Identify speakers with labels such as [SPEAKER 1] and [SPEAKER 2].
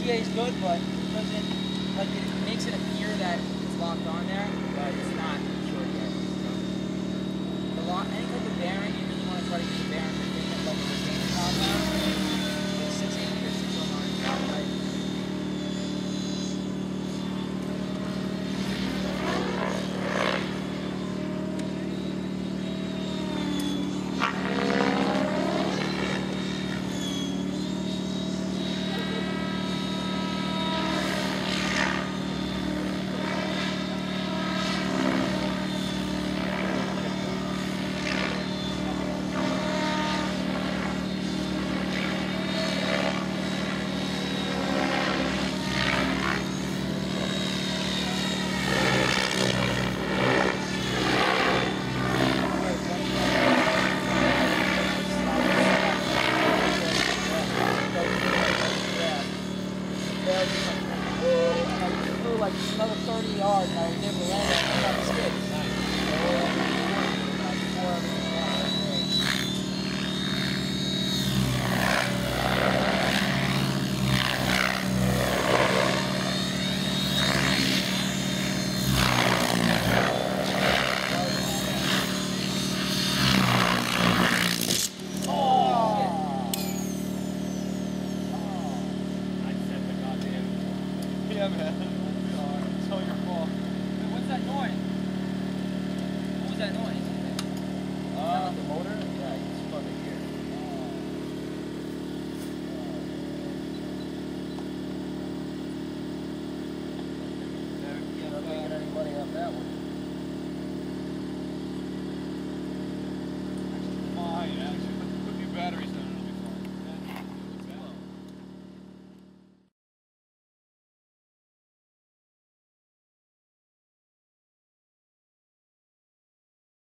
[SPEAKER 1] CA is good, but it doesn't, like, it makes it appear that it's locked on there, it's man. It's all your fault. And what's that noise?